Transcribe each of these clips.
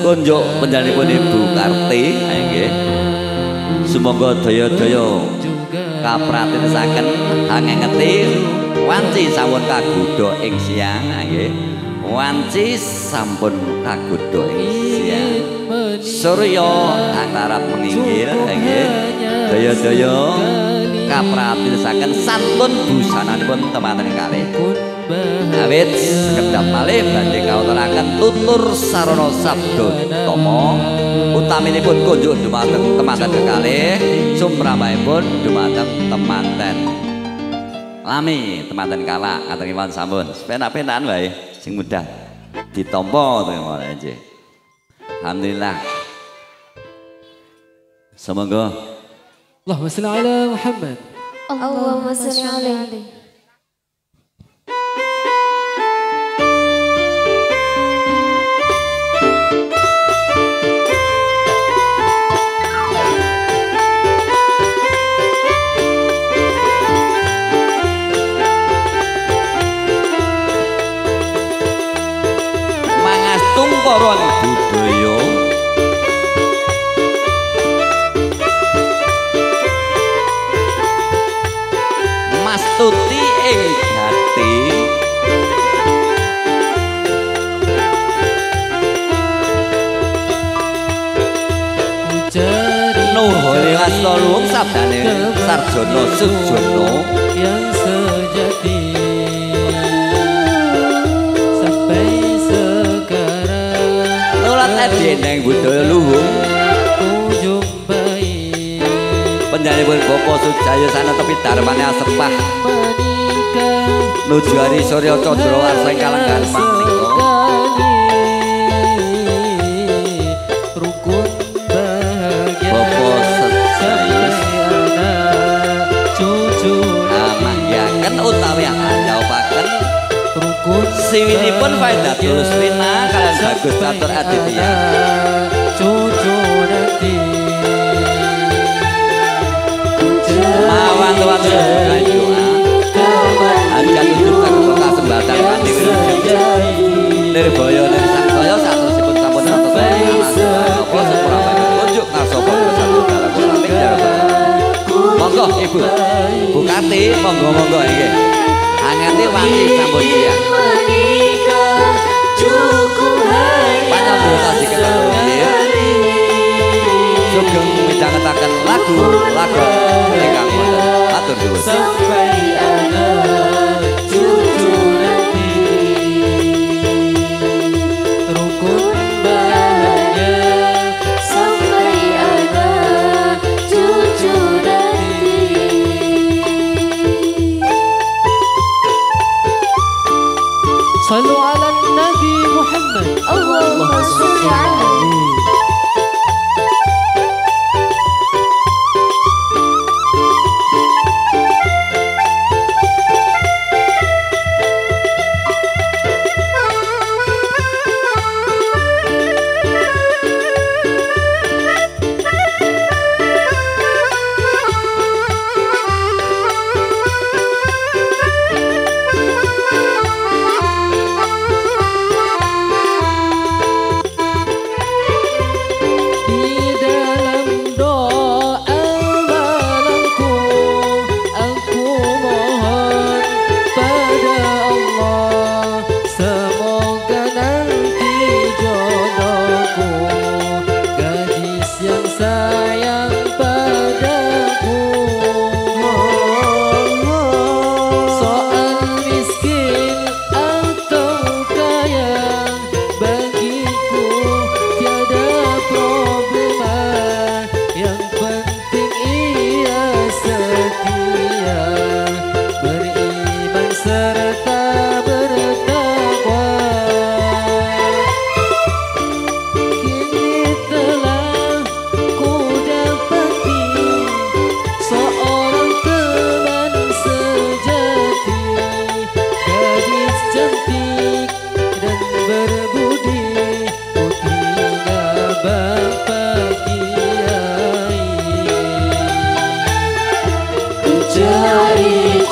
kunjuk penjanipun Ibu Karti nggih. Semoga daya-daya kapratinasaken angengeti wanci sampun kagodha ing siang nggih. Wanci sampun kagodha ing siang. Surya angkarap menginggil nggih. Daya-daya kapratinasaken santun busananipun teman-teman kalih Awit sekedap malih badhe kawontenaken tutur sarana sabda tama. Utaminipun kunjuk dumateng temanten kekalih sumrambahipun dumateng temanten lami temanten kala ngaten kemawon sampun. Penak-penakan wae sing mudah ditampa kemawon nggih alhamdulillah. Semoga. Allahumma shalli ala Muhammad. Allahumma shalli alaihi tuti eh, ing ati Nuhuri wasolung sabdane sarjana sujono yang sejati. Sampai sekarang. Nulat ebi budaya luhung. Penyanyi Bapak Sujaya sana tepi darmane asepah Nuju hari Surya Condro Arseng Kalenggan Mantika Rukun bahagia. Bapak Sujaya Cucu Amangyaken utawi andhaupaken Rukun Siwinipun Faidatul Usrina kalian Bagus Catur Aditya. Cucu nanti sang soyo Satu sampun ibu. Bukati Monggo monggo ini Angati wangi sambut siang Panjang berkasih kepada Sugeng midhangetaken lagu lagu ingkang matur nuwun Sampai anak cucu nanti Rukun bahagia Sampai anak cucu nanti Sallu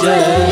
Yeah.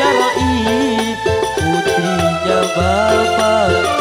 Syar'i Putrinya bapak